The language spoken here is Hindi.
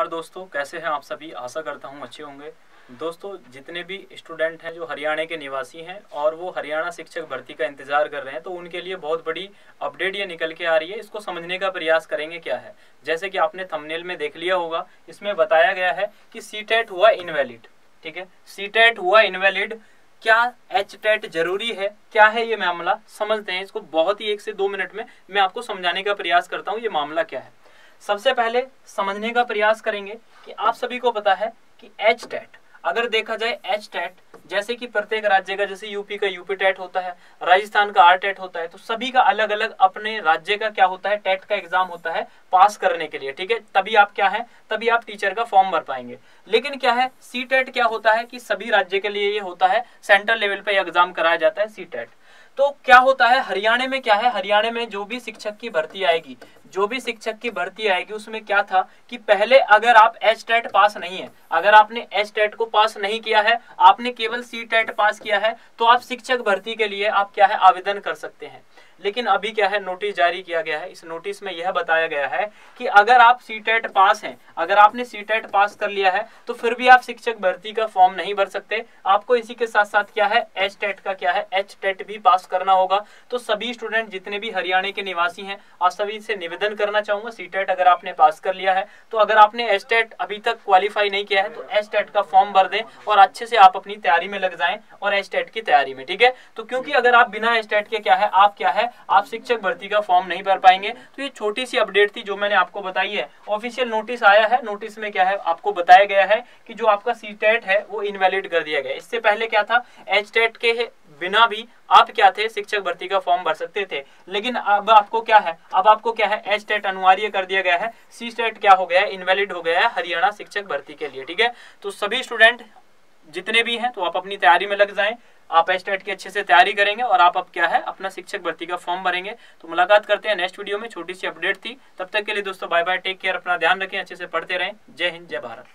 नमस्कार दोस्तों, कैसे हैं आप सभी? आशा करता हूँ अच्छे होंगे। दोस्तों, जितने भी स्टूडेंट हैं जो हरियाणा के निवासी हैं और वो हरियाणा शिक्षक भर्ती का इंतज़ार कर रहे हैं तो उनके लिए बहुत बड़ी अपडेट ये निकल के आ रही है। इसको समझने का प्रयास करेंगे क्या है? जैसे कि आपने थंबनेल में देख लिया होगा, इसमें बताया गया है कि सी हुआ इनवैलिड ठीक है? सी हुआ इनवैलिड क्या एच टेट ज़रूरी है? क्या है ये मामला? समझते हैं इसको बहुत ही एक से दो मिनट में। मैं आपको समझाने का प्रयास करता हूँ, ये मामला क्या है? सबसे पहले समझने का प्रयास करेंगे कि आप सभी को पता है कि एच टेट अगर देखा जाए एच टेट जैसे कि प्रत्येक राज्य का, जैसे यूपी का यूपी टेट होता है, राजस्थान का आर टेट होता है तो सभी का अलग अलग अपने राज्य का क्या होता है टेट का एग्ज़ाम होता है पास करने के लिए, ठीक है? तभी आप क्या है? तभी आप टीचर का फॉर्म भर पाएँगे। लेकिन क्या है सी टेट क्या होता है कि सभी राज्य के लिए ये होता है सेंट्रल लेवल पे एग्ज़ाम कराया जाता है सी टेट तो क्या होता है, हरियाणा में क्या है? हरियाणा में जो भी शिक्षक की भर्ती आएगी, जो भी शिक्षक की भर्ती आएगी, उसमें क्या था कि पहले अगर आप एच टेट पास नहीं है, अगर आपने एच टेट को पास नहीं किया है, आपने केवल सी टेट पास किया है तो आप शिक्षक भर्ती के लिए आप क्या है, आवेदन कर सकते हैं। लेकिन अभी क्या है, नोटिस जारी किया गया है। इस नोटिस में यह बताया गया है कि अगर आप सी टेट पास हैं, अगर आपने सी टेट पास कर लिया है तो फिर भी आप शिक्षक भर्ती का फॉर्म नहीं भर सकते। आपको इसी के साथ साथ क्या है एच टेट का क्या है एच टेट भी पास करना होगा। तो सभी स्टूडेंट जितने भी हरियाणा के निवासी हैं, आप सभी से निवेदन करना चाहूँगा सी टेट अगर आपने पास कर लिया है तो अगर आपने एच टेट अभी तक क्वालिफाई नहीं किया है तो एच टेट का फॉर्म भर दें और अच्छे से आप अपनी तैयारी में लग जाएँ और टेट की तैयारी में, ठीक है? तो क्योंकि अगर आप बिना टेट के क्या है, आप क्या है, आप शिक्षक भर्ती का फॉर्म नहीं भर पाएँगे। तो ये छोटी सी अपडेट थी जो मैंने आपको बताई है। ऑफिशियल नोटिस आया है नोटिस में क्या है, आपको बताया गया है कि जो आपका सी है, वो इनवैलिड कर दिया गया। इससे पहले क्या था एच के बिना भी आप क्या थे? शिक्षक भर्ती का फॉर्म भर सकते थे। लेकिन अब आपको क्या है? अब आपको क्या है? एच टेट अनिवार्य कर दिया गया है। सी टेट क्या हो गया है? इनवैलिड हो गया है हरियाणा शिक्षक भर्ती के लिए, ठीक है? तो सभी स्टूडेंट जितने भी हैं तो आप अपनी तैयारी में लग जाएँ। आप एस टेट की अच्छे से तैयारी करेंगे और आप अब क्या है? अपना शिक्षक भर्ती का फॉर्म भरेंगे। तो मुलाकात करते हैं नेक्स्ट वीडियो में। छोटी सी अपडेट थी। तब तक के लिए दोस्तों बाय बाय टेक केयर अपना ध्यान रखें, अच्छे से पढ़ते रहें। जय हिंद, जय भारत।